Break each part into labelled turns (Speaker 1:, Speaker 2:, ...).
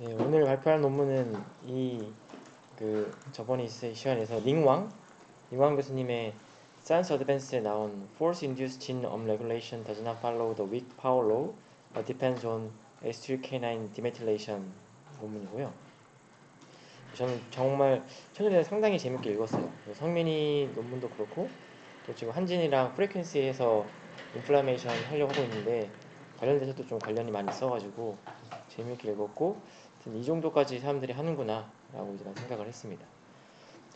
Speaker 1: 네, 오늘 발표할 논문은 이 그 저번에 있을 시간에서 닝왕 닝왕 교수님의 Science Advance에 나온 Force Induced Gene Upregulation does not follow the weak power law but depends on H3K9 demethylation 논문이고요. 저는 정말 최근에 상당히 재밌게 읽었어요. 성민이 논문도 그렇고 또 지금 한진이랑 frequency에서 inflammation 하려고 하고 있는데 관련돼서도 좀 관련이 많이 있어가지고 재밌게 읽었고 이 정도까지 사람들이 하는구나 라고 이제 생각을 했습니다.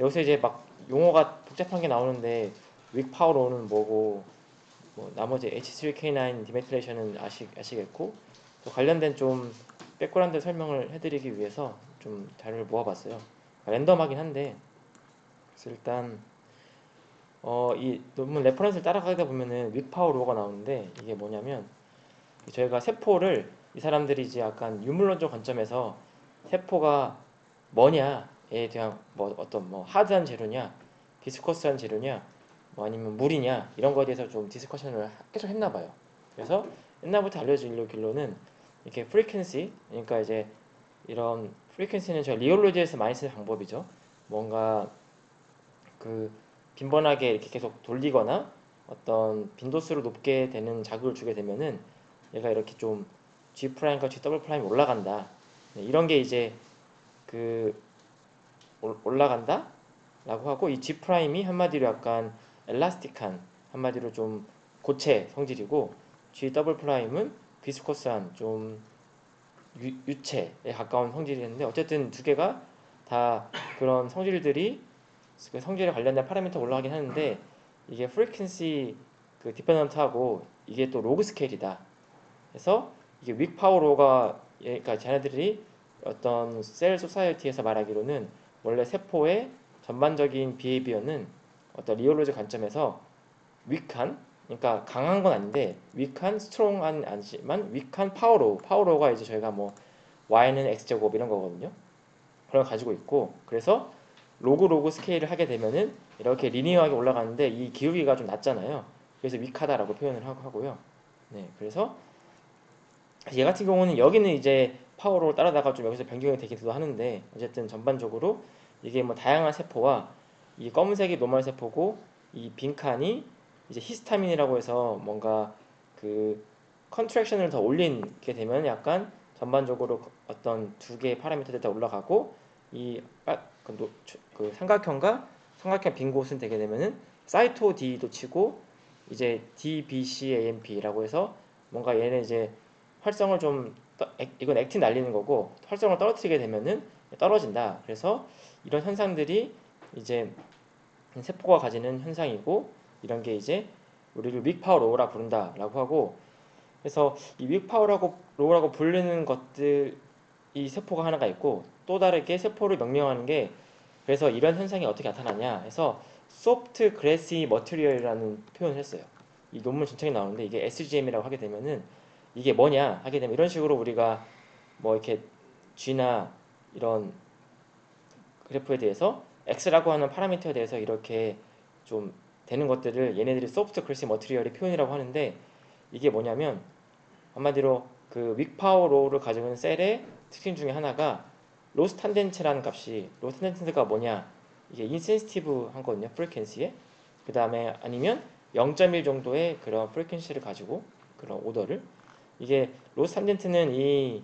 Speaker 1: 여기서 이제 막 용어가 복잡한 게 나오는데 weak power law는 뭐고 뭐 나머지 H3K9 demethylation은 아시, 아시겠고 또 관련된 좀 background 설명을 해드리기 위해서 좀 자료를 모아봤어요. random하긴 한데 그래서 일단 어, 이 논문 reference를 따라가다 보면은 weak power law가 나오는데 이게 뭐냐면 저희가 세포를 이 사람들이 이제 약간 유물론적 관점에서 세포가 뭐냐에 대한 뭐 어떤 뭐 hard한 재료냐, viscous한 재료냐, 뭐 아니면 물이냐 이런 거에 대해서 좀 discussion을 계속 했나 봐요. 그래서 옛날부터 알려진 길로는 이렇게 frequency 그러니까 이제 이런 frequency는 저 rheology에서 많이 쓰는 방법이죠. 뭔가 그 빈번하게 이렇게 계속 돌리거나 어떤 빈도수를 높게 되는 자극을 주게 되면은 얘가 이렇게 좀 G 프라임과 G 더블 프라임이 올라간다. 네, 이런 게 이제 그 올라간다 라고 하고 이 G prime이 한마디로 약간 elastic한 한마디로 좀 고체 성질이고 G 더블 프라임은 비스코스한 좀 유, 유체에 가까운 성질이었는데 어쨌든 두 개가 다 그런 성질들이 그 성질에 관련된 파라미터 올라가긴 하는데 이게 frequency 그 dependent하고 이게 또 로그 스케일이다. 그래서 이게 weak power law가 그러니까 자네들이 어떤 cell society에서 말하기로는 원래 세포의 전반적인 behavior는 어떤 rheology 관점에서 윅한 그러니까 강한 건 아닌데 weak한 strong한 아니지만 윅한 파워로 파워로가 이제 저희가 뭐 y는 x제곱 이런 거거든요. 그걸 가지고 있고 그래서 로그 로그 스케일을 하게 되면은 이렇게 linear하게 올라가는데 이 기울기가 좀 낮잖아요. 그래서 weak하다라고 표현을 하고요. 네, 그래서 얘 같은 경우는 여기는 이제 power law 따라다가 좀 여기서 변경이 되기도 하는데 어쨌든 전반적으로 이게 뭐 다양한 세포와 이 검은색이 normal 세포고 이 빈칸이 이제 히스타민이라고 해서 뭔가 그 contraction을 더 올리게 되면 약간 전반적으로 어떤 두 개의 파라미터들 다 올라가고 이 그, 노, 그 삼각형과 삼각형 빈 곳은 되게 되면은 cyto D도 치고 이제 DBCAMP라고 해서 뭔가 얘는 이제 활성을 좀 이건 액틴 날리는 거고 활성을 떨어뜨리게 되면은 떨어진다. 그래서 이런 현상들이 이제 세포가 가지는 현상이고 이런 게 이제 우리를 weak power law라 부른다라고 하고 그래서 이 weak power라고 law라고 불리는 것들 이 세포가 하나가 있고 또 다르게 세포를 명명하는 게 그래서 이런 현상이 어떻게 나타나냐 해서 soft glassy material이라는 표현을 했어요. 이 논문 전체에 나오는데 이게 SGM이라고 하게 되면은 이게 뭐냐 하게 되면 이런 식으로 우리가 뭐 이렇게 G나 이런 그래프에 대해서 X라고 하는 파라미터에 대해서 이렇게 좀 되는 것들을 얘네들이 soft glassy material의 표현이라고 하는데 이게 뭐냐면 한마디로 그 weak power law를 가지고 있는 cell의 특징 중에 하나가 loss tangent라는 값이 loss tangent가 뭐냐? 이게 insensitive 한 거거든요 frequency에. 그 다음에 아니면 0.1 정도의 그런 frequency를 가지고 그런 오더를 이게 loss tangent는 이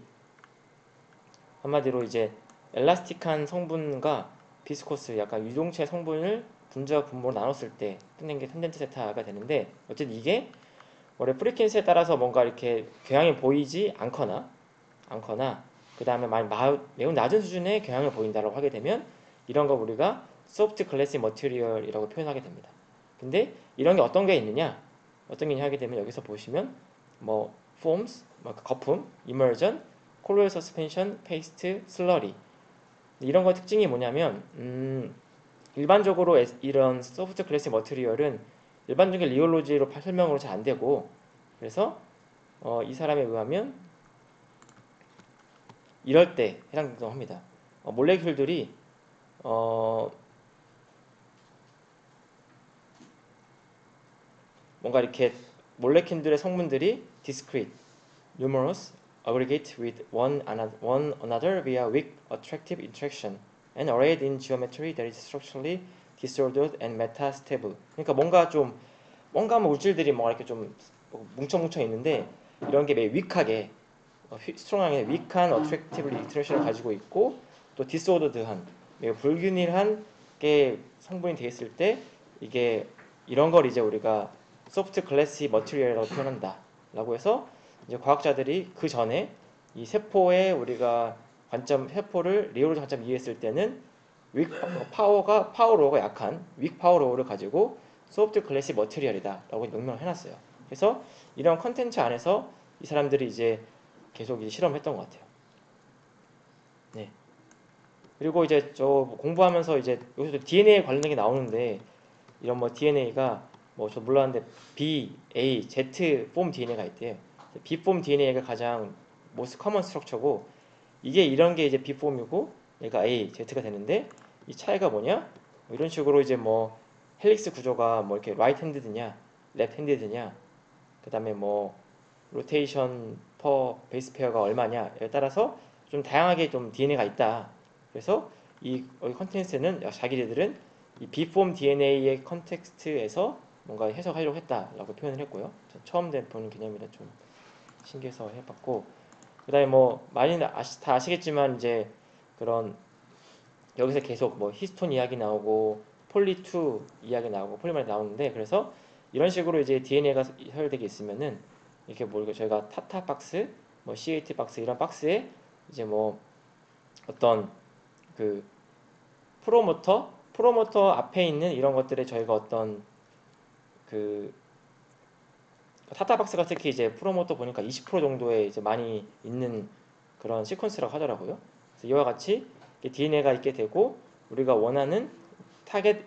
Speaker 1: 한마디로 이제 elastic한 성분과 viscous 약간 유동체 성분을 분자와 분모로 나눴을 때 끝낸 게 탄젠트 세타가 되는데 어쨌든 이게 원래 frequency에 따라서 뭔가 이렇게 경향이 보이지 않거나 않거나 그 다음에 매우 낮은 수준의 경향을 보인다고 하게 되면 이런 거 우리가 soft glassy material이라고 표현하게 됩니다. 근데 이런 게 어떤 게 있느냐? 어떤 게 있냐 하게 되면 여기서 보시면 뭐 forms, 뭐 거품, immersion, colloidal suspension, paste, slurry 이런 거 특징이 뭐냐면 음, 일반적으로 이런 소프트 클래스 머티리얼은 일반적인 리올로지로 설명으로 잘 안 되고 그래서 어, 이 사람에 의하면 이럴 때 해당된다고 합니다. 어, 몰레큘들이 어, 뭔가 이렇게 몰레큘들의 성분들이 discrete, numerous, aggregate with one another, via weak attractive interaction and arrayed in geometry that is structurally disordered and metastable. 그러니까 뭔가 좀 뭔가 뭐 물질들이 뭐 이렇게 좀 뭉쳐뭉쳐 있는데 이런 게 매우 위크하게 어, 스트롱하게 위크한 attractive interaction을 가지고 있고 또 disordered한 매우 불균일한 게 성분이 되어 있을 때 이게 이런 걸 이제 우리가 soft glassy material이라고 표현한다. 라고 해서 이제 과학자들이 그 전에 이 세포의 우리가 관점 세포를 rheology 관점 이해했을 때는 weak power가 power law가 약한 weak power law를 가지고 soft glassy material이다라고 명명을 해놨어요. 그래서 이런 컨텐츠 안에서 이 사람들이 이제 계속 이제 실험했던 것 같아요. 네. 그리고 이제 저 공부하면서 이제 여기서 DNA 관련된 게 나오는데 이런 뭐 DNA가 뭐 저 몰랐는데 B, A, Z form DNA가 있대요. B form DNA가 가장 most common structure고 이게 이런 게 이제 B 폼이고 얘가 A, Z가 되는데 이 차이가 뭐냐? 뭐 이런 식으로 이제 뭐 helix 구조가 뭐 이렇게 right-handed냐, left-handed냐, 그다음에 뭐 rotation per base pair가 얼마냐에 따라서 좀 다양하게 좀 DNA가 있다. 그래서 이 컨텐츠는 자기들은 이 B form DNA의 context에서 뭔가 해석하려고 했다라고 표현을 했고요. 처음 보는 개념이라 좀 신기해서 해봤고 그다음에 뭐 많이 아시, 다 아시겠지만 이제 그런 여기서 계속 뭐 히스톤 이야기 나오고 Pol 2 이야기 나오고 polymerase 나오는데 그래서 이런 식으로 이제 DNA가 서열되게 있으면은 이렇게 뭐 저희가 TATA 박스, 뭐 CAT 박스 이런 박스에 이제 뭐 어떤 그 프로모터, 프로모터 앞에 있는 이런 것들에 저희가 어떤 그 TATA박스가 특히 이제 프로모터 보니까 20% 정도에 이제 많이 있는 그런 시퀀스라고 하더라고요. 이와 같이 DNA가 있게 되고 우리가 원하는 타겟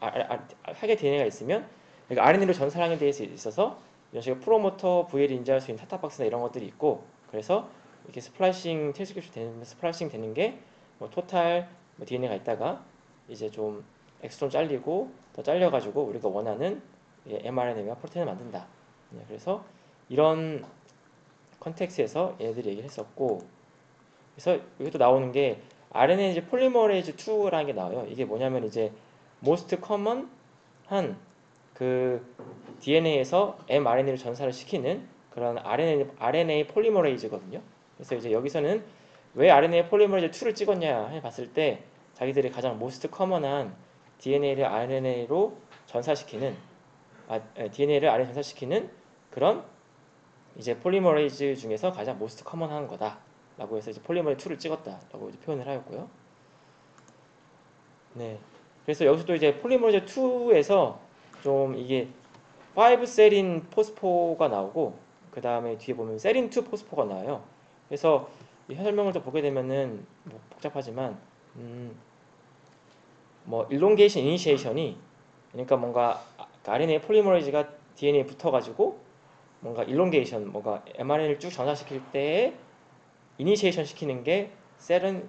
Speaker 1: 아, 아, 아, 타겟 DNA가 있으면 그러니까 RNA로 전사하게 되어 있어서 이런 식으로 프로모터 VL 인지할 수 있는 타타박스나 이런 것들이 있고 그래서 이렇게 스플라이싱 테스크립션 되는 스플라이싱 되는 게뭐 토탈 뭐 DNA가 있다가 이제 좀 엑스트론 잘리고 더 잘려가지고 우리가 원하는 mRNA와 프로테인을 만든다. 네, 그래서 이런 컨텍스에서 얘네들이 얘기를 했었고 그래서 여기 또 나오는 게 RNA 이제 polymerase 2라는 게 나와요. 이게 뭐냐면 이제 most common 한 그 DNA에서 mRNA를 전사를 시키는 그런 RNA, RNA polymerase거든요. 그래서 이제 여기서는 왜 RNA polymerase 2를 찍었냐 해 봤을 때 자기들이 가장 most common한 DNA를 RNA로 전사시키는 아, DNA를 RNA 전사시키는 그런 이제 polymerase 중에서 가장 most common한 거다라고 해서 이제 polymerase 2를 찍었다라고 표현을 하였고요. 네. 그래서 여기서도 이제 polymerase 2에서 좀 이게 5세린 phospho가 나오고 그 다음에 뒤에 보면 세린 2 phospho가 나와요. 그래서 이 설명을 좀 보게 되면은 뭐 복잡하지만 음, 뭐 elongation initiation이 그러니까 뭔가 RNA polymerase가 DNA에 붙어가지고 뭔가 elongation 뭔가 mRNA를 쭉 전사시킬 때 이니시에이션 시키는 게 세린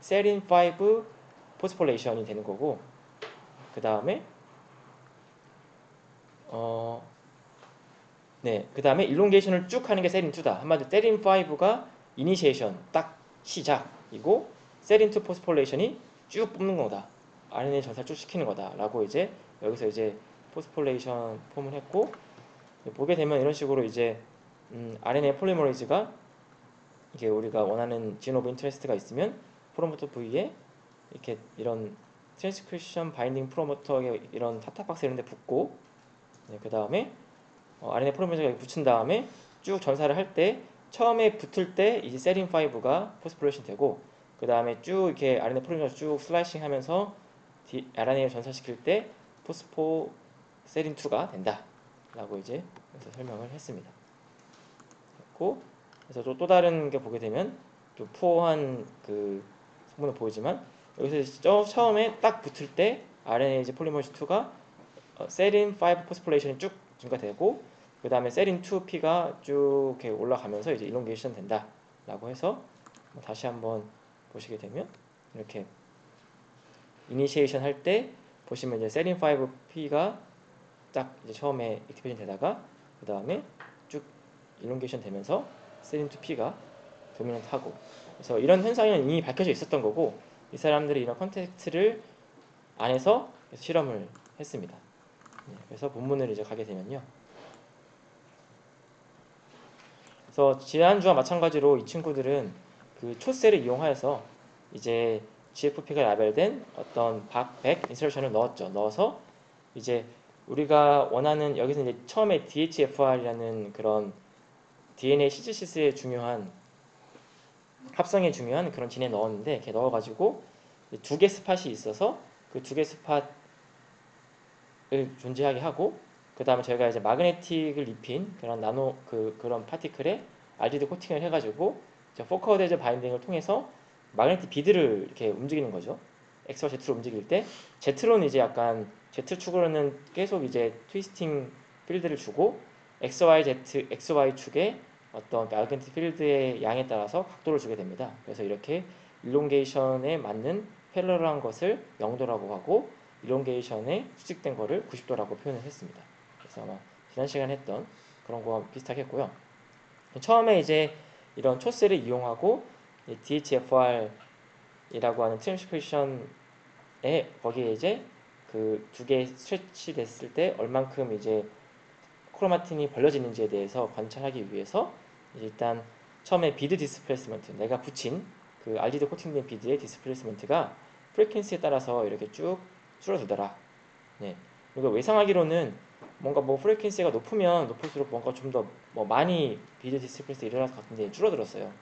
Speaker 1: 세린 5 phosphorylation이 되는 거고 그 다음에 어, 네, 그 다음에 elongation을 쭉 하는 게 세린 2다. 한마디로 세린 5가 이니시에이션 딱 시작이고 세린 2 phosphorylation이 쭉 뽑는 거다. RNA 전사 쭉 시키는 거다라고 이제 여기서 이제 phosphorylation form을 했고 보게 되면 이런 식으로 이제 음, RNA polymerase가 이게 우리가 원하는 gene of interest가 있으면 프로모터 부위에 이렇게 이런 트랜스크리션 바인딩 프로모터에 이런 TATA box 이런 데 붙고 네, 그 다음에 어, RNA polymerase가 붙인 다음에 쭉 전사를 할 때 처음에 붙을 때 이제 세린 5가 phosphorylation 되고 그 다음에 쭉 이렇게 RNA polymerase 쭉 sliding 하면서 RNA를 전사시킬 때 phospho 세린 2가 된다 라고 이제 설명을 했습니다. 했고 그래서 또, 또 다른 게 보게 되면 또 poor한 그 성분을 보이지만 여기서 처음에 딱 붙을 때 RNA polymerase 2가 어, 세린 5 phosphorylation이 쭉 증가되고 그 다음에 세린 2P가 쭉 이렇게 올라가면서 이제 elongation 된다 라고 해서 뭐 다시 한번 보시게 되면 이렇게 이니시에이션 할 때 보시면 이제 세린 5P가 딱 이제 처음에 activation 되다가 그 다음에 쭉 elongation 되면서 세린 2P가 dominant하고 그래서 이런 현상은 이미 밝혀져 있었던 거고 이 사람들이 이런 context를 안에서 실험을 했습니다. 네, 그래서 본문을 이제 가게 되면요. 그래서 지난주와 마찬가지로 이 친구들은 그 초셀을 이용하여서 이제 GFP가 라벨된 어떤 박, 백 인서션을 넣었죠. 넣어서 이제 우리가 원하는 여기서 이제 처음에 DHFR이라는 그런 DNA 시즈시스의 중요한 합성에 중요한 그런 진에 넣었는데 이렇게 넣어가지고 두 개 스팟이 있어서 그 두 개 스팟을 존재하게 하고 그 다음에 저희가 이제 magnetic을 입힌 그런 나노 그 그런 particle에 RGD 코팅을 해가지고 focal adhesion binding을 통해서 magnetic bead를 이렇게 움직이는 거죠. X와 Z로 움직일 때 Z로는 이제 약간 Z 축으로는 계속 이제 twisting field를 주고 XY Z XY 축에 어떤 magnetic field의 양에 따라서 각도를 주게 됩니다. 그래서 이렇게 elongation에 맞는 parallel한 것을 0도라고 하고 elongation에 수직된 거를 90도라고 표현을 했습니다. 그래서 아마 지난 시간에 했던 그런 거와 비슷하게 했고요. 처음에 이제 이런 CHO cell을 이용하고 DHFR이라고 하는 트랜스크리션에 거기에 이제 그 두 개 stretch 됐을 때 얼만큼 이제 크로마틴이 벌려지는지에 대해서 관찰하기 위해서 일단 처음에 bead displacement 내가 붙인 그 RGD 코팅된 bead의 displacement가 frequency에 따라서 이렇게 쭉 줄어들더라. 네. 그리고 예상하기로는 뭔가 뭐 frequency가 높으면 높을수록 뭔가 좀 더 뭐 많이 bead displace 일어날 것 같은데 줄어들었어요.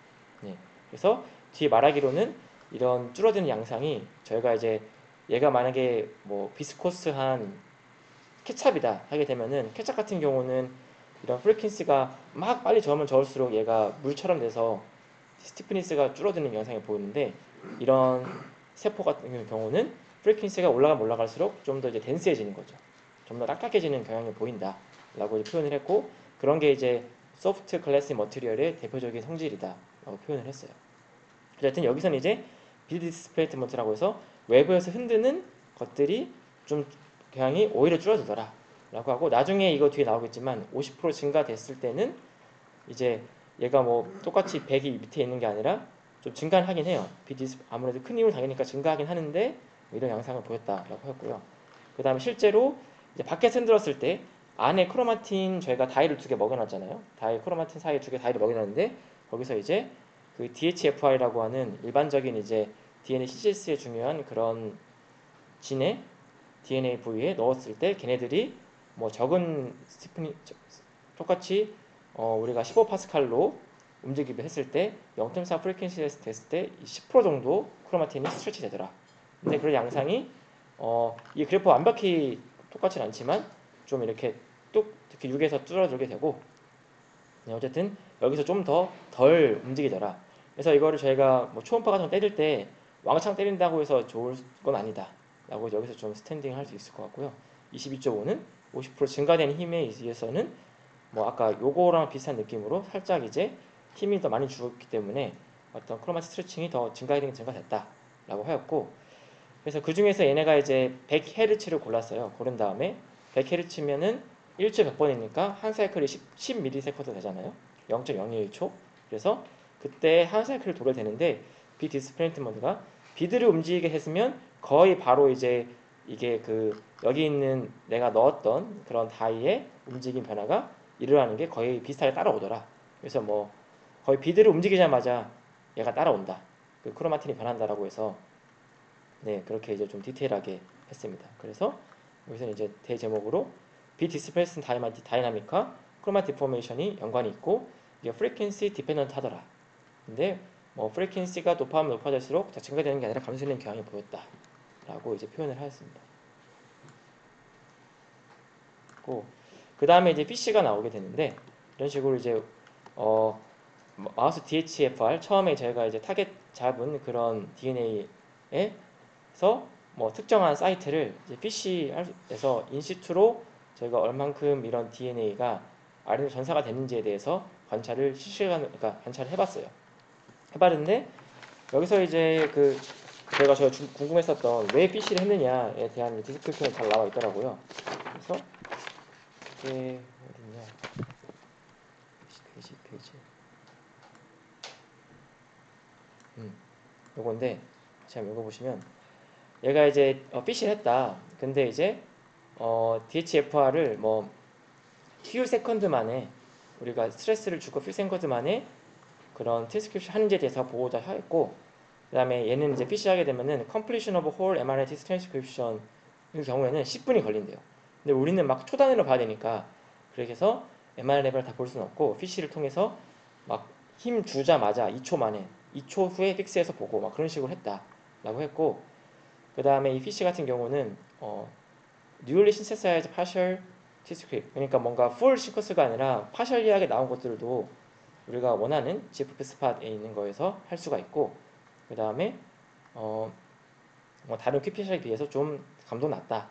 Speaker 1: 네. 그래서 뒤에 말하기로는 이런 줄어드는 양상이 저희가 이제 얘가 만약에 뭐 viscous한 케찹이다 하게 되면은 케찹 같은 경우는 이런 frequency가 막 빨리 저으면 저을수록 얘가 물처럼 돼서 stiffness가 줄어드는 양상이 보이는데 이런 세포 같은 경우는 frequency가 올라가면 올라갈수록 좀 더 이제 dense해지는 거죠. 좀 더 딱딱해지는 경향이 보인다라고 표현을 했고 그런 게 이제 soft glassy material의 대표적인 성질이다라고 표현을 했어요. 어쨌든 여기서는 이제 bead displacement라고 해서 외부에서 흔드는 것들이 좀 경향이 오히려 줄어들더라 라고 하고 나중에 이거 뒤에 나오겠지만 50% 증가됐을 때는 이제 얘가 뭐 똑같이 100이 밑에 있는 게 아니라 좀 증가하긴 해요. 비디스 아무래도 큰 힘을 당기니까 증가하긴 하는데 뭐 이런 양상을 보였다라고 했고요. 그 다음에 실제로 이제 밖에 흔들었을 때 안에 크로마틴 저희가 다이를 두 개 먹여놨잖아요. 다이 크로마틴 사이에 두 개 다이를 먹여놨는데 거기서 이제 그 DHFR이라고 하는 일반적인 이제 DNA CGS에 중요한 그런 진의 DNA 부위에 넣었을 때 걔네들이 뭐 적은 stiffness 똑같이 어 우리가 15파스칼로 움직이기도 했을 때 0.4 frequency 됐을 때 10% 정도 크로마틴이 stretch 되더라. 근데 그런 양상이 어 이 그래프 완벽히 똑같진 않지만 좀 이렇게 뚝 특히 6에서 줄어들게 되고 네, 어쨌든 여기서 좀 더 덜 움직이더라. 그래서 이거를 저희가 뭐 초음파 같은 거 때릴 때 왕창 때린다고 해서 좋을 건 아니다. 라고 여기서 좀 understanding 할 수 있을 것 같고요. 22.5는 50% 증가된 힘에 의해서는 뭐 아까 요거랑 비슷한 느낌으로 살짝 이제 힘이 더 많이 주었기 때문에 어떤 크로마틴 stretching이 더 증가되는 증가됐다 라고 하였고 그래서 그 중에서 얘네가 이제 100Hz를 골랐어요. 고른 다음에 100Hz면은 1초 100번이니까 한 사이클이 10, 10ms 되잖아요. 0.021초. 그래서 그때 한 사이클을 돌아야 되는데 비 디스플레인트 모드가 비드를 움직이게 했으면 거의 바로 이제 이게 그 여기 있는 내가 넣었던 그런 다이의 움직임 변화가 일어나는 게 거의 비슷하게 따라오더라. 그래서 뭐 거의 비드를 움직이자마자 얘가 따라온다. 그 크로마틴이 변한다라고 해서 네 그렇게 이제 좀 디테일하게 했습니다. 그래서 여기서는 이제 대제목으로 비 디스플레이스 다이마티 다이나미카 크로마 디포메이션이 연관이 있고 이게 frequency dependent 하더라. 근데 뭐 frequency가 높아하면 높아질수록 증가되는 게 아니라 감소되는 경향이 보였다. 라고 이제 표현을 하였습니다. 그 다음에 이제 FISH가 나오게 되는데 이런 식으로 이제 어 마우스 DHFR 처음에 저희가 이제 타겟 잡은 그런 DNA에서 뭐 특정한 사이트를 이제 PC에서 인시투로 저희가 얼만큼 이런 DNA가 RNA 전사가 됐는지에 대해서 관찰을 실시간 그러니까 관찰을 해봤어요. 해봤는데 여기서 이제 그 제가 저 궁금했었던 왜 FISH를 했느냐에 대한 description이 잘 나와 있더라고요. 그래서 이게 어딨냐? 페이지 페이지 요건데 제가 읽어보시면 얘가 이제 어, FISH를 했다. 근데 이제 어, DHFR을 뭐 few second 만에 우리가 스트레스를 주고 few second 만에 그런 트랜스크립션 하는지에 대해서 보고자 했고 그 다음에 얘는 이제 FISH 하게 되면은 of whole mRNA transcription 이 경우에는 10분이 걸린대요. 근데 우리는 막 초단위로 봐야 되니까 그렇게 해서 mRNA를 다볼 수는 없고 FISH를 통해서 막 힘 주자마자 2초 만에 2초 후에 픽스해서 보고 막 그런 식으로 했다라고 했고 그 다음에 이 PC 같은 경우는 어, newly synthesized partial T-script 그러니까 뭔가 full 시퀀스가 아니라 파셜리하게 나온 것들도 우리가 원하는 GFP 스팟에 있는 거에서 할 수가 있고 그 다음에 어, 뭐 다른 QPC에 비해서 좀 감도 낮다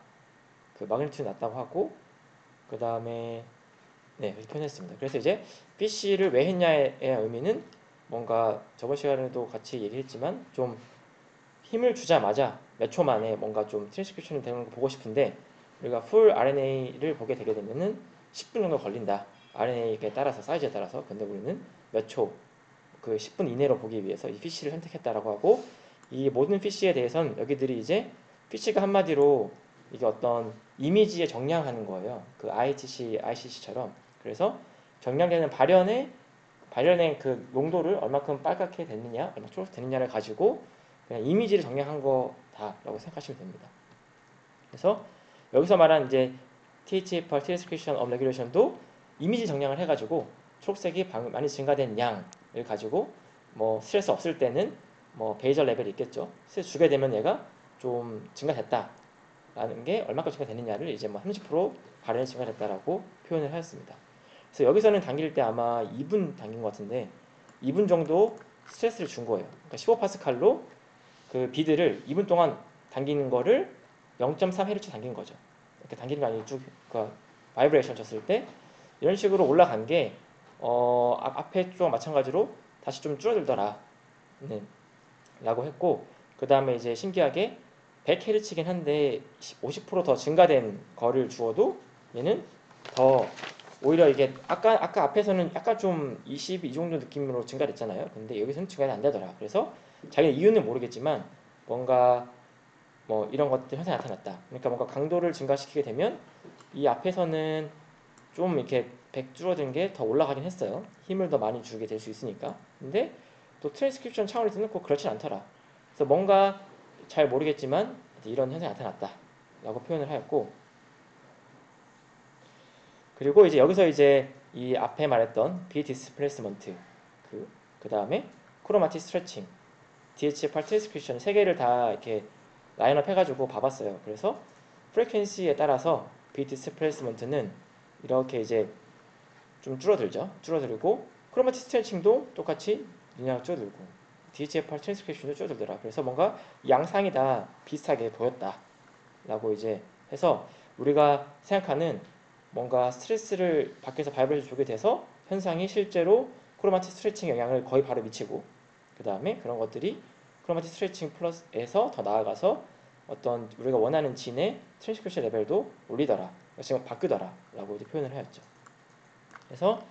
Speaker 1: 그 마그니튜드 낮다고 하고 그 다음에 네 이렇게 표현했습니다 그래서 이제 FISH를 왜 했냐의 의미는 뭔가 저번 시간에도 같이 얘기했지만 좀 힘을 주자마자 몇 초 만에 뭔가 좀 트랜스크립션이 되는 거 보고 싶은데 우리가 full RNA를 보게 되게 되면은 10분 정도 걸린다. RNA에 따라서 사이즈에 따라서 근데 우리는 몇 초 그 10분 이내로 보기 위해서 이 FISH를 선택했다라고 하고 이 모든 FISH에 대해선 여기들이 이제 FISH가 한마디로 이게 어떤 이미지에 정량하는 거예요. 그 IHC, ICC처럼 그래서 정량되는 발현의 발현의 그 농도를 얼마큼 빨갛게 됐느냐, 얼마 초록색 됐느냐를 가지고 그냥 이미지를 정량한 거다라고 생각하시면 됩니다. 그래서 여기서 말한 이제 THFR, Transcription of Regulation도 이미지 정량을 해가지고 초록색이 많이 증가된 양을 가지고 뭐 스트레스 없을 때는 뭐 베이절 레벨이 있겠죠. 스트레스 주게 되면 얘가 좀 증가됐다라는 게 얼마큼 증가됐느냐를 이제 뭐 30% 발현이 증가됐다라고 표현을 하였습니다. 그래서 여기서는 당길 때 아마 2분 당긴 것 같은데 2분 정도 스트레스를 준 거예요. 그러니까 15파스칼로 그 bead를 2분 동안 당기는 거를 0.3Hz 당긴 거죠. 이렇게 당기는 거 아니고 쭉, 그, vibration 줬을 때, 이런 식으로 올라간 게, 어, 앞에 쪽 마찬가지로 다시 좀 줄어들더라. 네. 라고 했고, 그 다음에 이제 신기하게 100Hz긴 한데, 50%더 증가된 거를 주어도 얘는 더 오히려 이게 아까 아까 앞에서는 약간 좀 20 이 정도 느낌으로 증가됐잖아요. 근데 여기서는 증가가 안 되더라. 그래서 자기 이유는 모르겠지만 뭔가 뭐 이런 것들 현상이 나타났다. 그러니까 뭔가 강도를 증가시키게 되면 이 앞에서는 좀 이렇게 백 줄어든 게 더 올라가긴 했어요. 힘을 더 많이 주게 될 수 있으니까. 근데 또 트랜스크립션 차원에서는 꼭 그렇진 않더라. 그래서 뭔가 잘 모르겠지만 이런 현상이 나타났다. 라고 표현을 하였고 그리고 이제 여기서 이제 이 앞에 말했던 bead displacement 그, 그 다음에 크로마티 스트레칭 DHFR 트랜스크립션 세 개를 다 이렇게 라인업 해가지고 봐봤어요. 그래서 frequency에 따라서 bead displacement는 이렇게 이제 좀 줄어들죠. 줄어들고 chromatin stretching도 똑같이 그냥 줄어들고 DHFR 트랜스크립션도 줄어들더라. 그래서 뭔가 양상이 다 비슷하게 보였다. 라고 이제 해서 우리가 생각하는 뭔가 스트레스를 밖에서 vibration 주게 돼서 현상이 실제로 chromatin stretching 영향을 거의 바로 미치고 그 다음에 그런 것들이 chromatin stretching 플러스에서 더 나아가서 어떤 우리가 원하는 진의 트랜스크립션 레벨도 올리더라 지금 바뀌더라 라고 이제 표현을 하였죠 그래서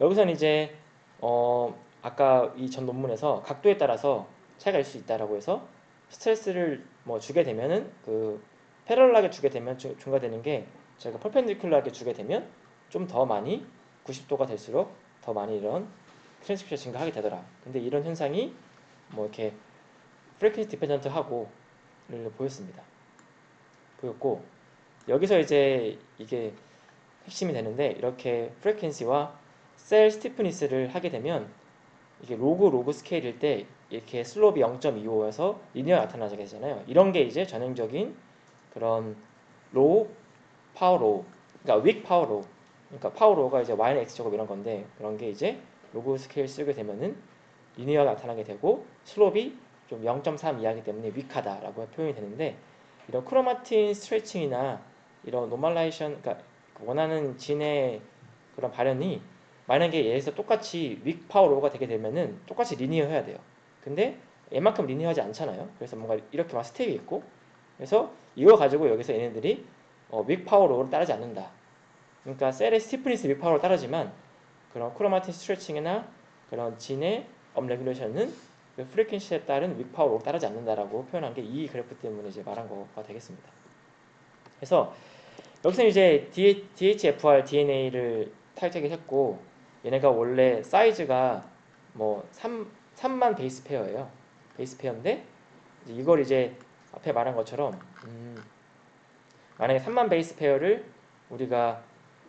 Speaker 1: 여기서는 이제 어 아까 이 전 논문에서 각도에 따라서 차이가 있을 수 있다라고 해서 스트레스를 뭐 주게 되면은 그 parallel하게 주게 되면 증가되는 게 저희가 perpendicular하게 주게 되면 좀 더 많이 90도가 될수록 더 많이 이런 트랜스크립션 증가하게 되더라. 근데 이런 현상이 뭐 이렇게 frequency dependent 하고 보였습니다. 보였고 여기서 이제 이게 핵심이 되는데 이렇게 frequency와 cell stiffness를 하게 되면 이게 로그 로그 스케일일 때 이렇게 slope이 0.25여서 linear 나타나게 되잖아요. 이런 게 이제 전형적인 그런 low power law 그러니까 weak power law 그러니까 power law가 이제 y는 x 제곱 이런 건데 그런 게 이제 로그 스케일 쓰게 되면은 linear가 나타나게 되고 slope이 좀 0.3 이하기 때문에 weak하다라고 표현이 되는데 이런 chromatin stretching이나 이런 normalization 그러니까 원하는 진의 그런 발현이 만약에 얘에서 똑같이 weak power law가 되게 되면은 똑같이 linear 해야 돼요. 근데 얘만큼 linear하지 않잖아요. 그래서 뭔가 이렇게 막 스텝이 있고 그래서 이거 가지고 여기서 얘네들이 어, weak power law를 따르지 않는다. 그러니까 cell의 stiffness weak power law 따르지만 그런 chromatin stretching이나 그런 gene의 upregulation은 그 frequency에 따른 weak power law 따르지 않는다라고 표현한 게 이 그래프 때문에 이제 말한 거가 되겠습니다. 그래서 여기서 이제 DHFR DNA를 target을 했고 얘네가 원래 사이즈가 뭐 3, 3만 base pair예요. base pair인데 이걸 이제 앞에 말한 것처럼 음, 만약에 3만 base pair를 우리가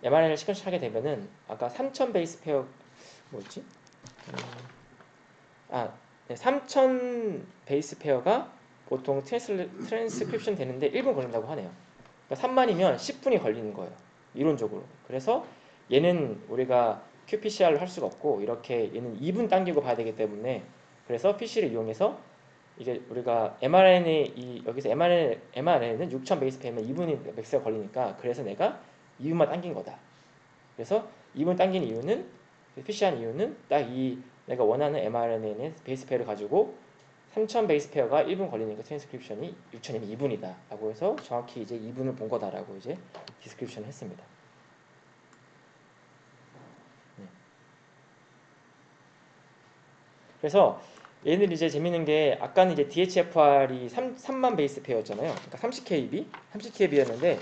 Speaker 1: mRNA를 sequence 하게 되면은 아까 3000 base pair 뭐였지? 음, 아, 네, 3000 base pair가 보통 트랜스, 트랜스크립션 되는데 1분 걸린다고 하네요. 그러니까 3만이면 10분이 걸리는 거예요. 이론적으로. 그래서 얘는 우리가 qPCR을 할 수가 없고 이렇게 얘는 2분 당기고 봐야 되기 때문에 그래서 FISH를 이용해서 이게 우리가 mRNA 이 여기서 mRNA, mRNA는 6000 base pair면 2분이 max가 걸리니까 그래서 내가 2분만 당긴 거다. 그래서 2분 당긴 이유는 FISH한 이유는 딱 이 내가 원하는 mRNA는 base pair를 가지고 3000 베이스 페어가 1분 걸리니까 트랜스크립션이 6000이면 2분이다 라고 해서 정확히 이제 2분을 본 거다 라고 이제 description을 했습니다. 네. 그래서 얘는 이제 재밌는 게 아까는 이제 DHFR이 3, 3만 base pair였잖아요. 그러니까 30kb, 30kb였는데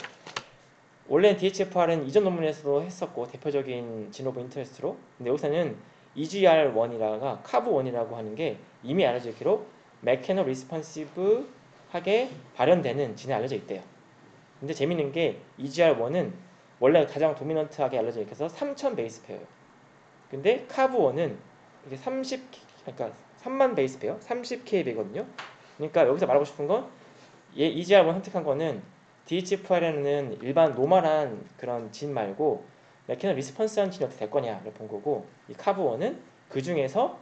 Speaker 1: 원래는 DHFR은 이전 논문에서도 했었고 대표적인 gene of interest로 근데 여기서는 EGR1이랑 Cav1이라고 하는 게 이미 알려져 있기로 mechano responsive하게 발현되는 진에 알려져 있대요. 근데 재밌는 게 EGR1은 원래 가장 dominant하게 알려져 있어서 3000 base pair예요. 근데 Cav1은 이게 30 그러니까 3만 base pair 30kb거든요. 그러니까 여기서 말하고 싶은 건 얘 EGR1 선택한 거는 DHFR에는 일반 normal한 그런 gene 말고 mechano response한 gene이 어떻게 될 거냐를 본 거고 이 Cav1은 그 중에서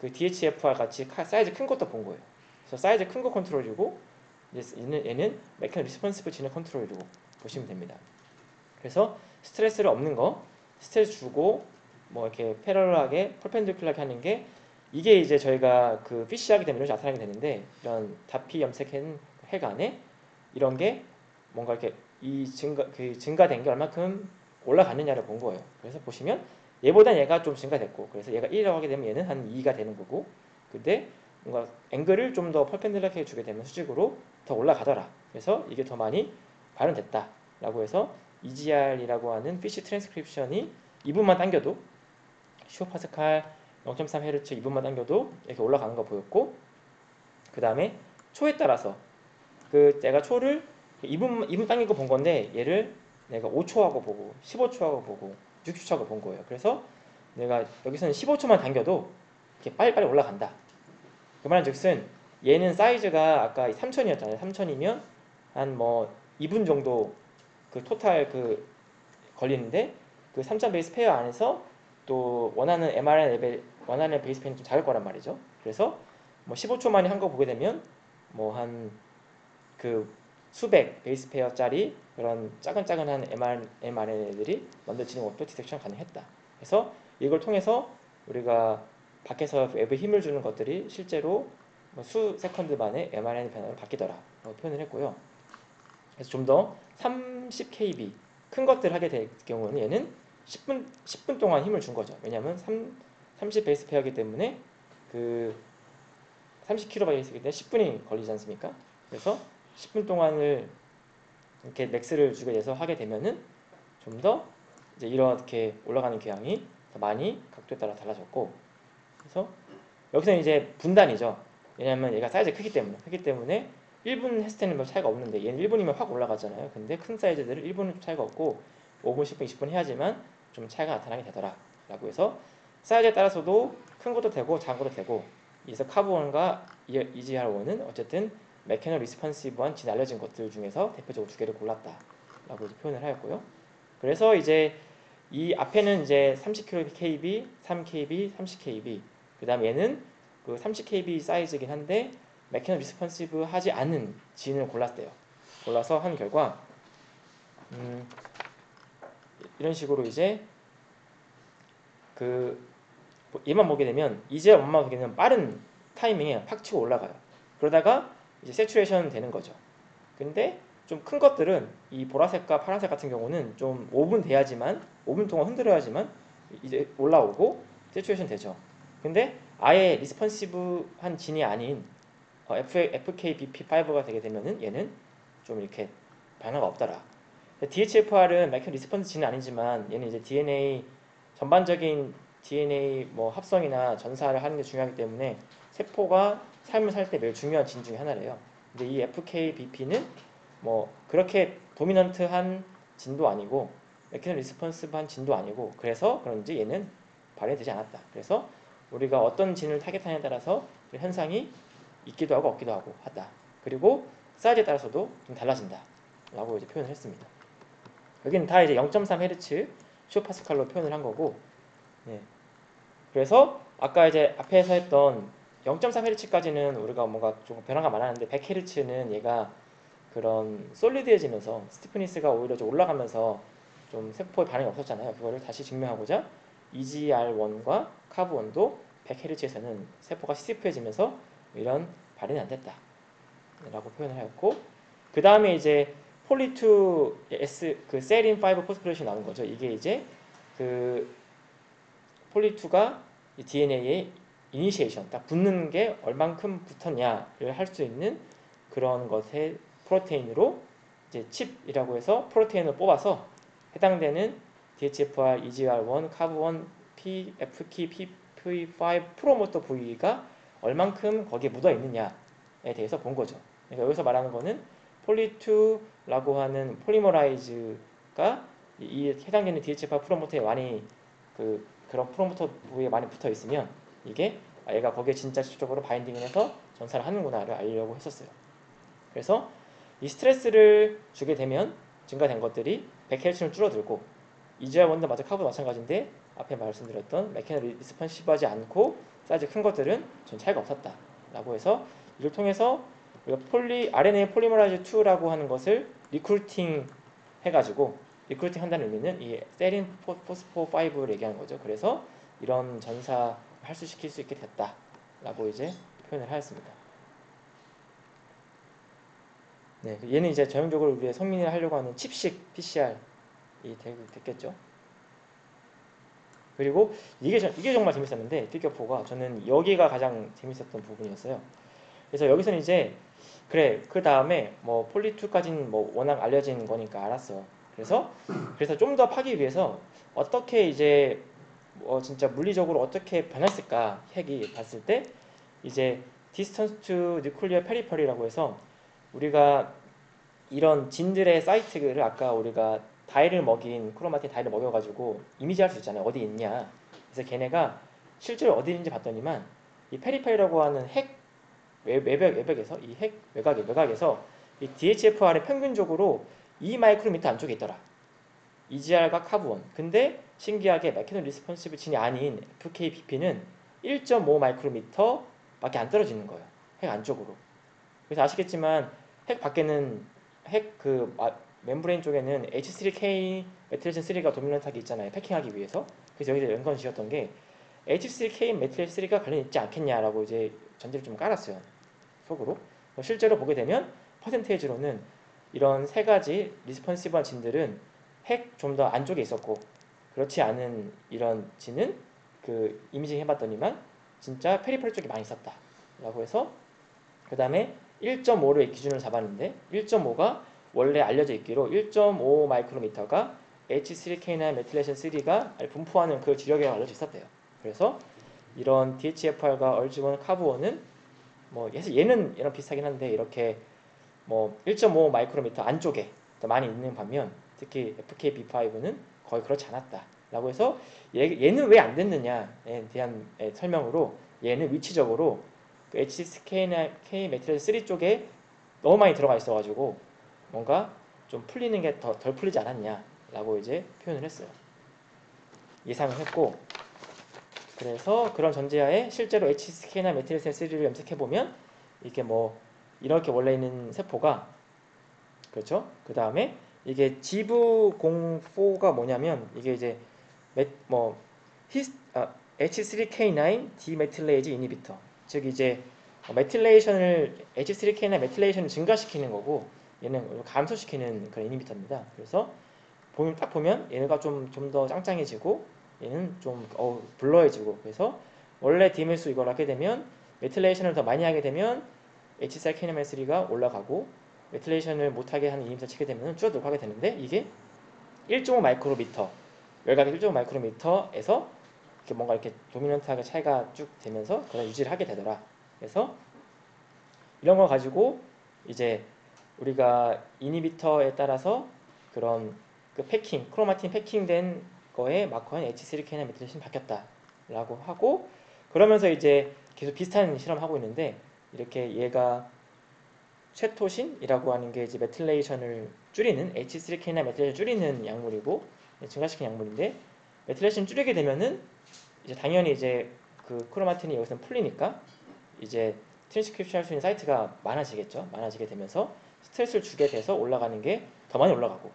Speaker 1: 그 DHFR 같이 사이즈 큰 것도 본 거예요. 그래서 사이즈 큰 거 컨트롤이고 얘는, 얘는 mechano responsive gene의 컨트롤이라고 보시면 됩니다. 그래서 스트레스를 없는 거, 스트레스 주고 뭐 이렇게 parallel하게 perpendicular하게 하는 게 이게 이제 저희가 그 FISH하게 되면 이런 나타나게 되는데 이런 DAPI 염색한 핵 안에 이런 게 뭔가 이렇게 이 증가 그 증가된 게 얼마큼 올라가느냐를 본 거예요. 그래서 보시면 얘보다 얘가 좀 증가됐고 그래서 얘가 1이라고 하게 되면 얘는 한 2가 되는 거고 근데 뭔가 앵글을 좀 더 perpendicular하게 주게 되면 수직으로 더 올라가더라. 그래서 이게 더 많이 발현됐다 라고 해서 EGR이라고 하는 피시 트랜스크립션이 2분만 당겨도 15파스칼 0.3Hz 2분만 당겨도 이렇게 올라가는 거 보였고 그 다음에 초에 따라서 그 내가 초를 2분 2분 당긴 거 본 건데 얘를 내가 5초 하고 보고 15초 하고 보고 60초하고 본 거예요. 그래서 내가 여기서는 15초만 당겨도 이렇게 빨리빨리 올라간다. 그 말은 즉슨 얘는 사이즈가 아까 3000이었잖아요. 3000이면 한 뭐 2분 정도 그 total 그 걸리는데 그 3000 base pair 안에서 또 원하는 mRNA 레벨 원하는 base pair는 좀 작을 거란 말이죠. 그래서 뭐 15초 만에 한 거 보게 되면 뭐 한 그 수백 base pair짜리 그런 짜근짜근한 mRNA들이 만들어지는 것도 detection 가능했다. 그래서 이걸 통해서 우리가 밖에서 외부에 힘을 주는 것들이 실제로 뭐 수 second 만에 mRNA 변화로 바뀌더라 라고 표현을 했고요. 그래서 좀 더 30kb 큰 것들 하게 될 경우는 얘는 10분 10분 동안 힘을 준 거죠. 왜냐하면 3, 30 base pair이기 때문에 그 30 kilo base이기 때문에 10분이 걸리지 않습니까? 그래서 10분 동안을 이렇게 max를 주게 돼서 하게 되면은 좀 더 이제 이렇게 올라가는 경향이 더 많이 각도에 따라 달라졌고 그래서 여기서는 이제 분 단위죠. 왜냐하면 얘가 사이즈가 크기 때문에 크기 때문에 1분 했을 때는 별 차이가 없는데 얘는 1분이면 확 올라가잖아요. 근데 큰 사이즈들은 1분은 차이가 없고 5분, 10분, 20분 해야지만 좀 차이가 나타나게 되더라. 라고 해서 사이즈에 따라서도 큰 것도 되고 작은 것도 되고 그래서 Cav1과 EGR1은 어쨌든 mechano responsive한 gene 알려진 것들 중에서 대표적으로 두 개를 골랐다. 라고 표현을 하였고요. 그래서 이제 이 앞에는 이제 30kb, 3kb, 30kb 그 다음 얘는 그 30kb 사이즈긴 한데 mechano responsive 하지 않은 gene을 골랐대요. 골라서 한 결과 음, 이런 식으로 이제 그 얘만 보게 되면 이제 얘만 보게 되면 빠른 타이밍에 팍 치고 올라가요. 그러다가 이제 saturation 되는 거죠. 근데 좀 큰 것들은 이 보라색과 파란색 같은 경우는 좀 5분 돼야지만 5분 동안 흔들어야지만 이제 올라오고 saturation 되죠. 근데 아예 responsive한 gene이 아닌 어, F, FKBP5가 되게 되면은 얘는 좀 이렇게 변화가 없더라. DHFR은 mechano response gene은 아니지만 얘는 이제 DNA 전반적인 DNA 뭐 합성이나 전사를 하는 게 중요하기 때문에 세포가 삶을 살 때 매우 중요한 gene 중에 하나래요. 근데 이 FKBP는 뭐 그렇게 dominant한 gene도 아니고 mechano response한 gene도 아니고 그래서 그런지 얘는 발현되지 않았다. 그래서 우리가 어떤 gene을 target하냐에 따라서 그 현상이 있기도 하고 없기도 하고 하다. 그리고 사이즈에 따라서도 좀 달라진다. 라고 이제 표현을 했습니다. 여기는 다 이제 0.3Hz 슈파스칼로 표현을 한 거고 네. 그래서 아까 이제 앞에서 했던 0.3Hz까지는 우리가 뭔가 좀 변화가 많았는데 100Hz는 얘가 그런 solid해지면서 stiffness가 오히려 좀 올라가면서 좀 세포에 반응이 없었잖아요. 그거를 다시 증명하고자 EGR1과 Cav1도 100Hz에서는 세포가 stiff해지면서 이런 발현이 안 됐다. 라고 표현을 하였고 그 다음에 이제 Pol2 S 그 세린 5 phosphorylation 나온 거죠. 이게 이제 그 Pol2가 DNA의 이니시에이션 딱 붙는 게 얼만큼 붙었냐를 할 수 있는 그런 것의 protein으로 이제 ChIP이라고 해서 protein을 뽑아서 해당되는 DHFR, EGR1, Cav1, F, FKBP5 프로모터 부위가 얼만큼 거기에 묻어 있느냐에 대해서 본 거죠. 그러니까 여기서 말하는 거는 Pol2라고 하는 polymerase가 이 해당되는 DHFR promoter에 많이 그 그런 promoter 부위에 많이 붙어 있으면 이게 아, 얘가 거기에 진짜 실질적으로 binding을 해서 전사를 하는구나를 알려고 했었어요. 그래서 이 스트레스를 주게 되면 증가된 것들이 100Hz는 줄어들고 EGR1도 마저 Cav 마찬가지인데 앞에 말씀드렸던 mechano responsive하지 않고 사이즈 큰 것들은 전 차이가 없었다 라고 해서 이를 통해서 우리가 poly RNA polymerase 2라고 하는 것을 recruiting 해가지고 recruiting 한다는 의미는 이 serine phospho 5를 얘기하는 거죠. 그래서 이런 전사 활성시킬 수 있게 됐다 라고 이제 표현을 하였습니다. 네, 얘는 이제 전형적으로 우리의 설명을 하려고 하는 ChIP-seq PCR이 됐겠죠. 그리고 이게 이게 정말 재밌었는데 figure 4가 저는 여기가 가장 재밌었던 부분이었어요. 그래서 여기서는 이제 그래 그 다음에 뭐 poly 2까지는 뭐 워낙 알려진 거니까 알았어. 그래서 그래서 좀 더 파기 위해서 어떻게 이제 뭐 진짜 물리적으로 어떻게 변했을까 핵이 봤을 때 이제 distance to nuclear periphery라고 해서 우리가 이런 gene들의 사이트를 아까 우리가 dye를 먹인 chromatin dye를 먹여가지고 이미지할 수 있잖아요. 어디 있냐. 그래서 걔네가 실제로 어디 있는지 봤더니만 이 periphery라고 하는 핵 외벽 외벽에서 이 핵 외곽 외곽에서 이 DHFR이 평균적으로 2 마이크로미터 안쪽에 있더라. EGR과 Cav1. 근데 신기하게 mechano responsive gene이 아닌 FKBP는 1.5 마이크로미터밖에 안 떨어지는 거예요. 핵 안쪽으로. 그래서 아시겠지만 핵 밖에는 핵 그 membrane 쪽에는 H3K methylation 3가 dominant하게 있잖아요. packing하기 위해서. 그래서 여기서 연관 지었던 게 H3K methylation 3가 관련 있지 않겠냐라고 이제 전제를 좀 깔았어요. 속으로. 실제로 보게 되면 퍼센테이지로는 이런 세 가지 responsive한 gene들은 핵 좀 더 안쪽에 있었고 그렇지 않은 이런 gene은 그 imaging 해봤더니만 진짜 periphery 쪽에 많이 있었다 라고 해서 그 다음에 1.5를 기준으로 잡았는데 1.5가 원래 알려져 있기로 1.5 마이크로미터가 H3K9 methylation 3가 분포하는 그 지역에 알려져 있었대요. 그래서 이런 DHFR과 얼지원 카브원은 뭐 얘는 얘랑 비슷하긴 한데 이렇게 뭐 1.5 마이크로미터 안쪽에 많이 있는 반면 특히 FKBP5는 거의 그렇지 않았다. 라고 해서 얘, 는 왜 안 됐느냐에 대한 설명으로 얘는 위치적으로 그 H3K9 K methylation 3 쪽에 너무 많이 들어가 있어가지고 뭔가 좀 풀리는 게 더 덜 풀리지 않았냐라고 이제 표현을 했어요. 예상을 했고 그래서 그런 전제하에 실제로 H3K9 methylation 3를 염색해 보면 이게 뭐 이렇게 원래 있는 세포가 그렇죠? 그 다음에 이게 JIB-04가 뭐냐면 이게 이제 뭐 히스, 아, H3K9 demethylase inhibitor 즉 이제 메틸레이션을 H3K나 메틸레이션을 증가시키는 거고 얘는 감소시키는 그런 inhibitor입니다. 그래서 보면 딱 보면 얘가 좀 좀 더 짱짱해지고 얘는 좀 어, blur해지고 그래서 원래 demeth 이걸 하게 되면 methylation을 더 많이 하게 되면 H3K9 3가 올라가고 methylation을 못하게 하는 inhibitor 치게 되면 줄어들고 하게 되는데 이게 1.5 마이크로미터 열각이 1.5 마이크로미터에서 이렇게 뭔가 이렇게 dominant하게 차이가 쭉 되면서 그런 유지를 하게 되더라. 그래서 이런 걸 가지고 이제 우리가 inhibitor에 따라서 그런 그 패킹, 크로마틴 패킹된 거에 마커는 H3K나 메틸레이션 바뀌었다라고 하고 그러면서 이제 계속 비슷한 실험 하고 있는데 이렇게 얘가 chaetocin이라고 하는 게 이제 methylation을 줄이는 H3K9 methylation 줄이는 약물이고 증가시키는 약물인데 methylation 줄이게 되면은 이제 당연히 이제 그 chromatin이 여기서 풀리니까 이제 트랜스크립션 할 수 있는 사이트가 많아지겠죠. 많아지게 되면서 스트레스를 주게 돼서 올라가는 게 더 많이 올라가고.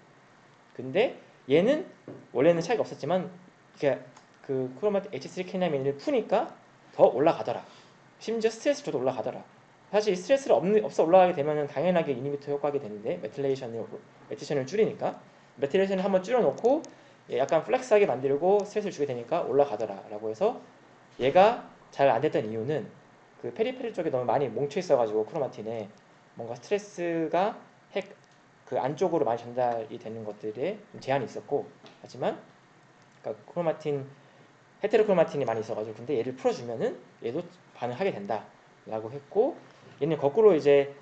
Speaker 1: 근데 얘는 원래는 차이가 없었지만 이게 그 chromatin H3K9을 푸니까 더 올라가더라. 심지어 스트레스 줘도 올라가더라. 사실 스트레스를 없, 없어 올라가게 되면은 당연하게 inhibitor 효과가 되는데 methylation을 methylation을 줄이니까. methylation을 한번 줄여놓고 약간 flex하게 만들고 스트레스를 주게 되니까 올라가더라라고 해서 얘가 잘 안 됐던 이유는 그 periphery 쪽에 너무 많이 뭉쳐 있어가지고 chromatin에 뭔가 스트레스가 핵 그 안쪽으로 많이 전달이 되는 것들에 제한이 있었고. 하지만 그러니까 chromatin heterochromatin이 많이 있어가지고 근데 얘를 풀어주면은 얘도 반응하게 된다라고 했고 얘는 거꾸로 이제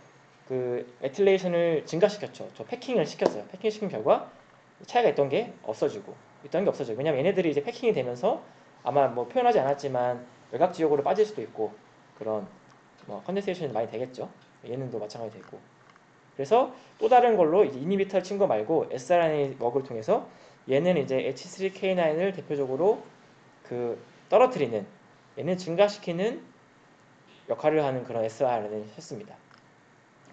Speaker 1: 그 methylation을 증가시켰죠. 저 packing을 시켰어요. packing 시킨 결과 차이가 있던 게 없어지고 있던 게 없어져요. 왜냐면 얘네들이 이제 packing이 되면서 아마 뭐 표현하지 않았지만 외곽 지역으로 빠질 수도 있고 그런 뭐 condensation이 많이 되겠죠. 얘는도 마찬가지 되고. 그래서 또 다른 걸로 이제 inhibitor 친거 말고 siRNA 먹을 통해서 얘는 이제 H3K9을 대표적으로 그 떨어뜨리는 얘는 증가시키는 역할을 하는 그런 sRNA를 했습니다.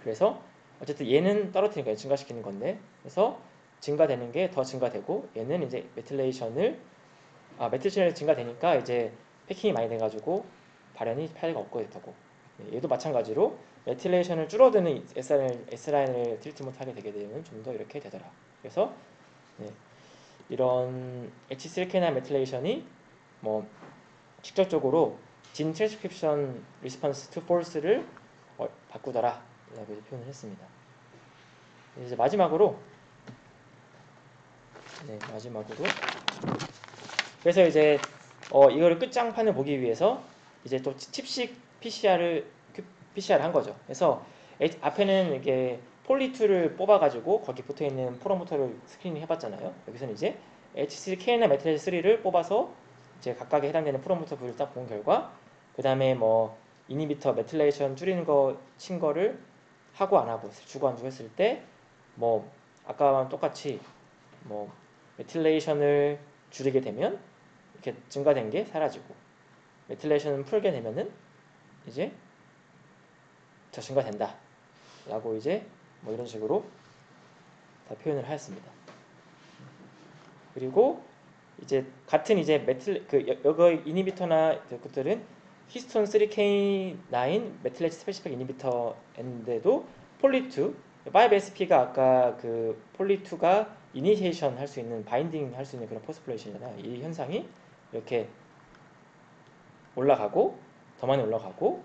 Speaker 1: 그래서 어쨌든 얘는 떨어뜨리는 거예요. 증가시키는 건데 그래서 증가되는 게 더 증가되고 얘는 이제 메틸레이션을 아 메틸레이션이 증가되니까 이제 패킹이 많이 돼가지고 발현이 파이가 없고 됐다고 네, 얘도 마찬가지로 메틸레이션을 줄어드는 S라인을, S라인을 트리트먼트 하게 되게 되면 좀 더 이렇게 되더라 그래서 네, 이런 H3K9 methylation이 뭐 직접적으로 진 트랜스크립션 리스폰스 투 폴스를 어, 바꾸더라 라고 표현을 했습니다 이제 마지막으로 네 마지막으로 그래서 이제 어, 이거를 끝장판을 보기 위해서 이제 또 ChIP-seq PCR을 PCR 한 거죠. 그래서 앞에는 이게 Pol II를 뽑아가지고 거기 붙어 있는 promoter를 screening 해봤잖아요. 여기서는 이제 H3K9 methyl 3를 뽑아서 이제 각각에 해당되는 promoter 부를 딱 본 결과 그 다음에 뭐 inhibitor methylation 줄이는 거 친 거를 하고 안 하고 주고 안 주고 했을 때 뭐 아까와 똑같이 뭐 methylation을 줄이게 되면 이렇게 증가된 게 사라지고 methylation을 풀게 되면은 이제 더 증가된다 라고 이제 뭐 이런 식으로 다 표현을 하였습니다. 그리고 이제 같은 이제 methyl 그 여기 inhibitor나 그것들은 히스톤 3K9 메틸레이트 스페시픽 이니비터인데도 폴리2 5SP가 아까 그 Pol II가 initiation 할 수 있는 binding 할 수 있는 그런 phosphorylation이잖아요. 이 현상이 이렇게 올라가고 더 많이 올라가고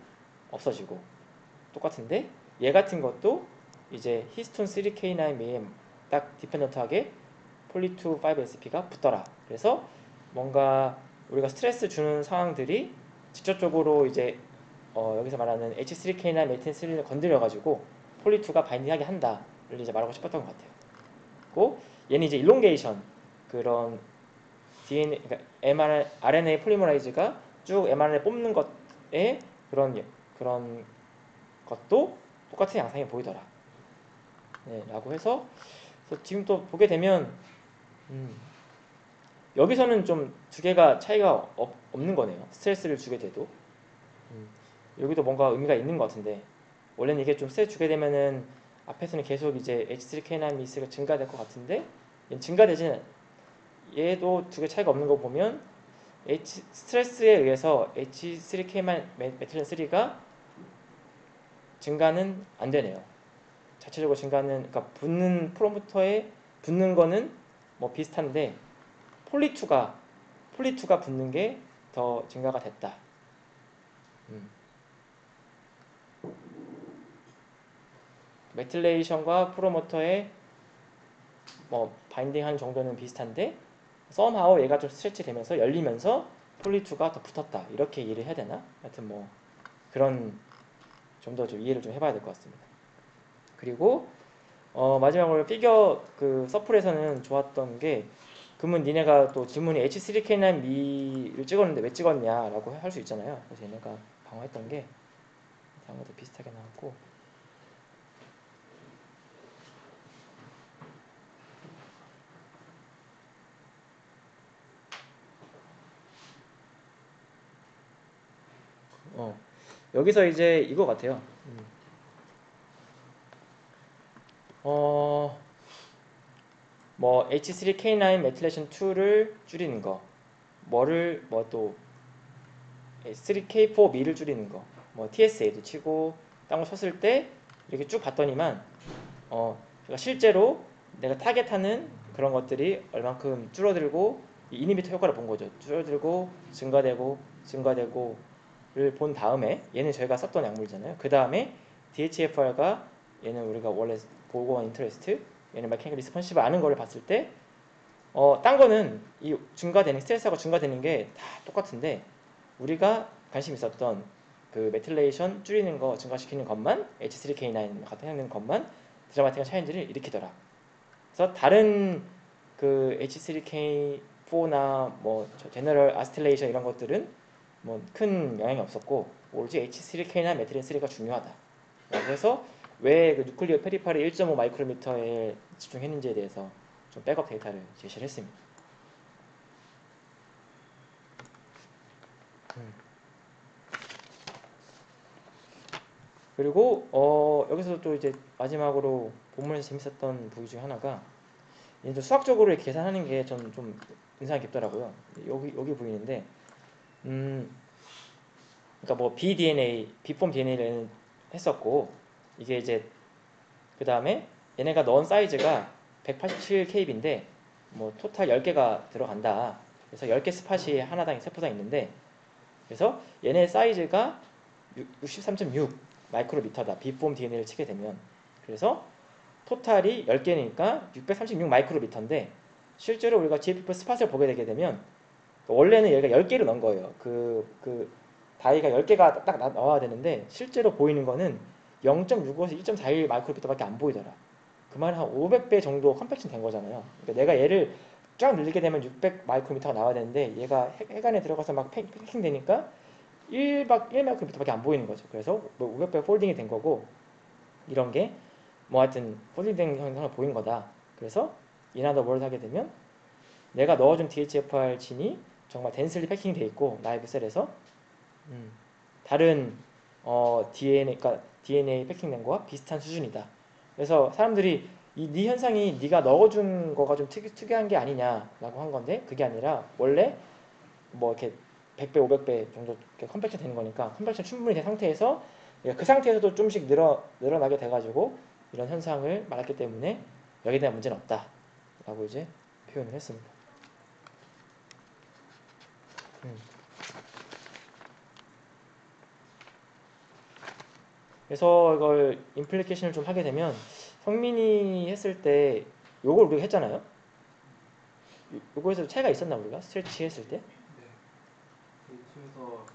Speaker 1: 없어지고 똑같은데 얘 같은 것도 이제 히스톤 3K9 메에 딱 디펜던트하게 폴리2 5SP가 붙더라. 그래서 뭔가 우리가 스트레스 주는 상황들이 직접적으로 이제 어 여기서 말하는 H3K나 메틴3를 건드려가지고 Pol II가 binding하게 한다를 이제 말하고 싶었던 것 같아요. 고 얘는 이제 일롱게이션 그런 DNA 그러니까 mRNA, RNA 폴리머라이즈가 쭉 mRNA 뽑는 것에 그런 그런 것도 똑같은 양상이 보이더라. 네, 라고 해서 지금 또 보게 되면 음, 여기서는 좀 두 개가 차이가 없, 는 거네요. 스트레스를 주게 돼도 음, 여기도 뭔가 의미가 있는 것 같은데 원래는 이게 좀 스트레스 주게 되면은 앞에서는 계속 이제 H3K9 미스가 증가될 것 같은데 증가되지는 얘도 두 개 차이가 없는 거 보면 H 스트레스에 의해서 H3K9 메틸렌 3가 증가는 안 되네요. 자체적으로 증가는 그러니까 붙는 프로모터에 붙는 거는 뭐 비슷한데 폴리2가 폴리2가 붙는 게 더 증가가 됐다. 음. 메틸레이션과 프로모터의 뭐 바인딩한 정도는 비슷한데 썸하우 얘가 좀 스트레치 되면서 열리면서 폴리2가 더 붙었다 이렇게 이해를 해야 되나? 하여튼 뭐 그런 좀더좀 이해를 좀 해봐야 될 것 같습니다. 그리고 어 마지막으로 피겨 그 서플에서는 좋았던 게 그러면 니네가 또 질문이 H3K9 미를 찍었는데 왜 찍었냐라고 할 수 있잖아요. 그래서 얘네가 방어했던 게 다른 것도 비슷하게 나왔고 어 여기서 이제 이거 같아요. 음. 어, 뭐 H3K9 메틸레이션 2를 줄이는 거, 뭐를 뭐 또 3K4 미를 줄이는 거, 뭐 TSA도 치고 딴거 쳤을 때 이렇게 쭉 봤더니만 어, 제가 실제로 내가 타겟하는 그런 것들이 얼만큼 줄어들고 이 이니비터 효과를 본 거죠. 줄어들고 증가되고 증가되고를 본 다음에 얘는 저희가 썼던 약물이잖아요. 그 다음에 DHFR가 얘는 우리가 원래 보고 온 인터레스트 얘는 마케니컬 리스폰시브 아는 거를 봤을 때 어, 딴 거는 이 증가되는 스트레스하고 증가되는 게 다 똑같은데 우리가 관심 있었던 그 methylation 줄이는 거 증가시키는 것만 H3K9 같은 하는 것만 드라마틱한 차이들을 일으키더라. 그래서 다른 그 H3K4나 뭐 general acetylation 이런 것들은 뭐 큰 영향이 없었고 오로지 H3K9 methyl 3가 중요하다. 그래서 왜 그 nuclear periphery 1.5 마이크로미터에 집중했는지에 대해서 좀 백업 데이터를 제시를 했습니다. 음. 그리고 어, 여기서 또 이제 마지막으로 본문에서 재밌었던 부위 중에 하나가 이제 수학적으로 계산하는 게 저는 좀 인상이 깊더라고요. 여기 여기 보이는데 음 그러니까 뭐 BDNA, 비폼 DNA를 했었고 이게 이제 그 다음에 얘네가 넣은 사이즈가 187kb인데 뭐 토탈 10개가 들어간다. 그래서 10개 스팟이 하나당 세포당 있는데 그래서 얘네 사이즈가 63.6 마이크로미터다. 비폼 DNA를 치게 되면 그래서 토탈이 10개니까 636 마이크로미터인데 실제로 우리가 GFP 스팟을 보게 되게 되면 원래는 얘가 10개를 넣은 거예요. 그, 그 다이가 10개가 딱 나와야 되는데 실제로 보이는 거는 0.65에서 1.41 마이크로미터밖에 안 보이더라. 그 말은 한 500배 정도 compaction 된 거잖아요. 그러니까 내가 얘를 쫙 늘리게 되면 600 마이크로미터가 나와야 되는데 얘가 핵, 안에 들어가서 막 packing 되니까 1박 1 마이크로미터밖에 안 보이는 거죠. 그래서 뭐 500배 folding이 된 거고 이런 게 뭐 하여튼 folding된 현상을 보인 거다. 그래서 in other words 하게 되면 내가 넣어준 DHFR 진이 정말 densely packing이 돼 있고 live cell에서 음, 다른 어, DNA, 그러니까 DNA 패킹된 거와 비슷한 수준이다. 그래서 사람들이 이 네 현상이 네가 넣어준 거가 좀 특이, 특이한 게 아니냐라고 한 건데 그게 아니라 원래 뭐 이렇게 100배, 500배 정도 compaction 되는 거니까 compaction 충분히 된 상태에서 그 상태에서도 좀씩 늘어, 늘어나게 돼가지고 이런 현상을 말했기 때문에 여기에 대한 문제는 없다 라고 이제 표현을 했습니다. 음. 그래서 이걸 임플리케이션을 좀 하게 되면 성민이 했을 때 요걸 우리가 했잖아요. 요거에서 차이가 있었나 우리가 스트레치 했을 때?
Speaker 2: 네. 그 팀에서